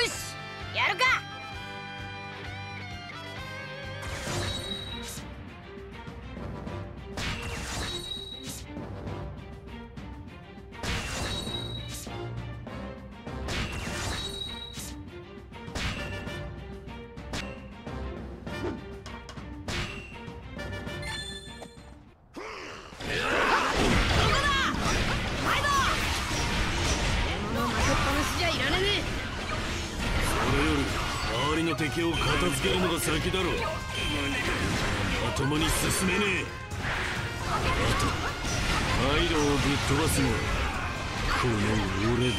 よしやるか敵を片付けるのが先だろまともに進めねえ。あとアイロをぶっ飛ばすのはこの俺だ。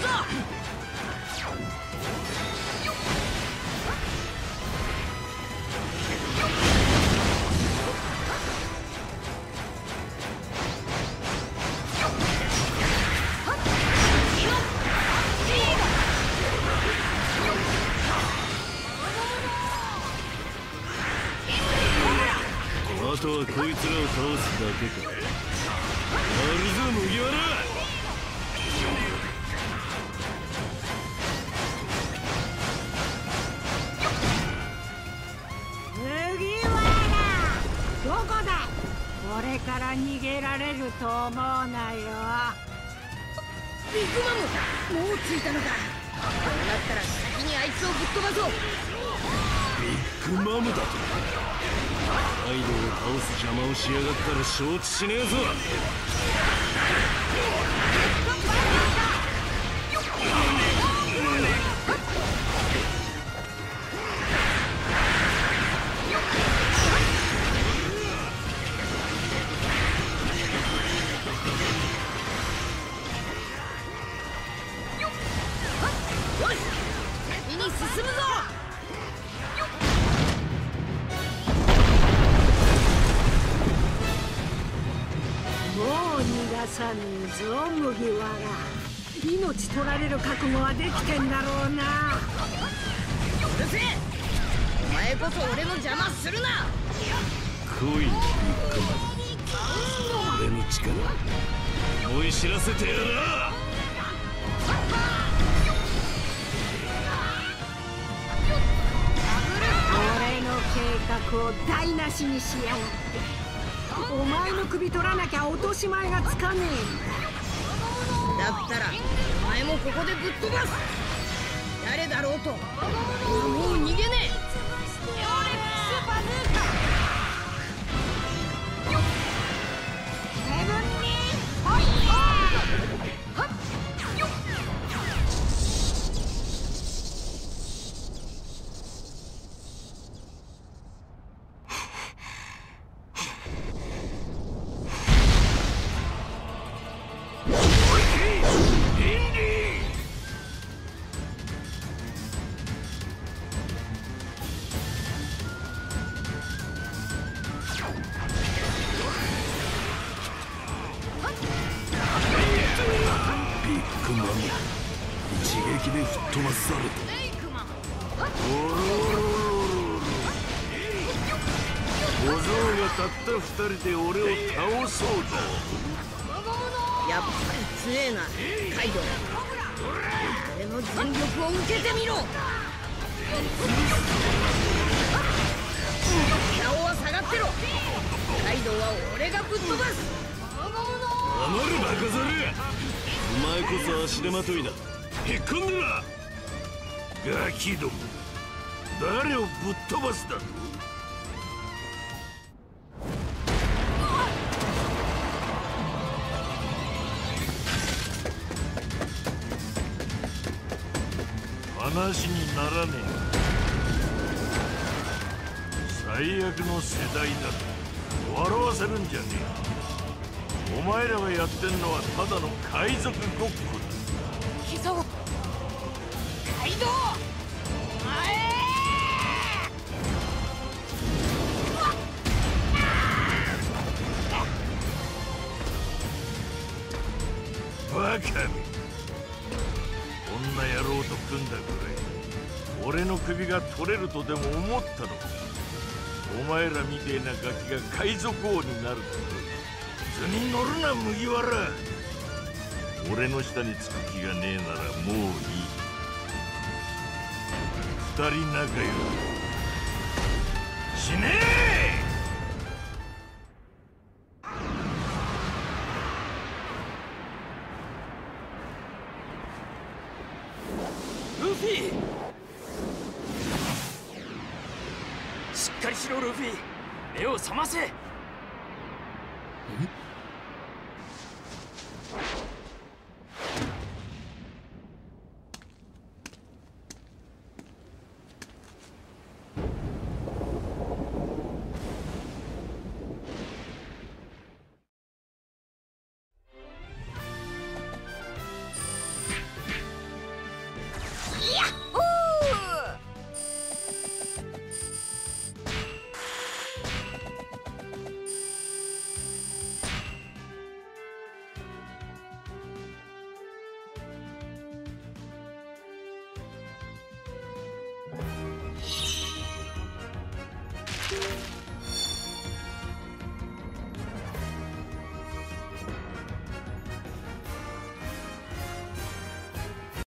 とはこいつらを倒すだけかやるぞ麦わらどこだ俺から逃げられると思うなよビッグマムもう着いたのかこうなったら先にあいつをぶっ飛ばそうビッグマムだと。アイドを倒す邪魔をしやがったら承知しねえぞ。さねえぞ麦わら。命取られる覚悟はできてんだろうな。うるせえ。お前こそ俺の邪魔するな。来いビッグマン俺の力思い知らせてやら俺の計画を台無しにしやがってお前の首取らなきゃ落とし前がつかねえ。だったらお前もここでぶっ飛ばす。誰だろうともう逃げねえ人で俺を倒そうとやっぱり強えなカイドウ。俺の全力を受けてみろ。顔は下がってろ。カイドウは俺がぶっ飛ばす。黙るバカザルお前こそ足手まといだへっこんでなガキども誰をぶっ飛ばすだろ話にならねえ。最悪の世代だ笑わせるんじゃねえ。お前らがやってんのはただの海賊ごっこだ。膝を。カイドウお前バカめこんな野郎と組んだぐらい。俺の首が取れるとでも思ったのか。お前らみてえなガキが海賊王になると。図に乗るな麦わら。俺の下につく気がねえならもういい。二人仲良く死ねえ！ルフィ！しっかりしろルフィ。目を覚ませへ